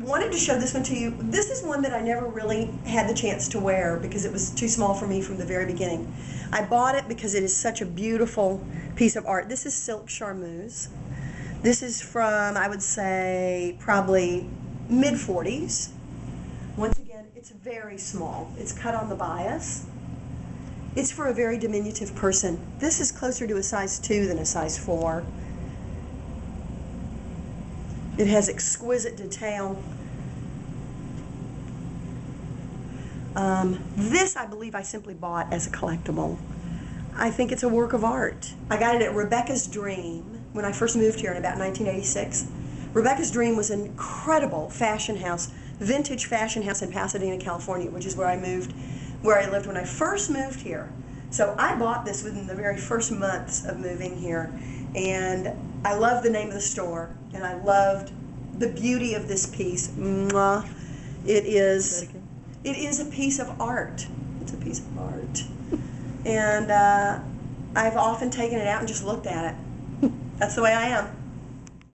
wanted to show this one to you. This is one that I never really had the chance to wear because it was too small for me from the very beginning. I bought it because it is such a beautiful piece of art. This is silk charmeuse. This is from, I would say, probably mid 40s. Once again, it's very small. It's cut on the bias. It's for a very diminutive person. This is closer to a size 2 than a size 4. It has exquisite detail. Um, this, I believe, I simply bought as a collectible. I think it's a work of art. I got it at Rebecca's Dream when I first moved here in about 1986. Rebecca's Dream was an incredible fashion house, vintage fashion house in Pasadena, California, which is where I moved, where I lived when I first moved here. So I bought this within the very first months of moving here, and I love the name of the store, and I loved the beauty of this piece. Mwah. It is, it is a piece of art. It's a piece of art, and uh, I've often taken it out and just looked at it. That's the way I am.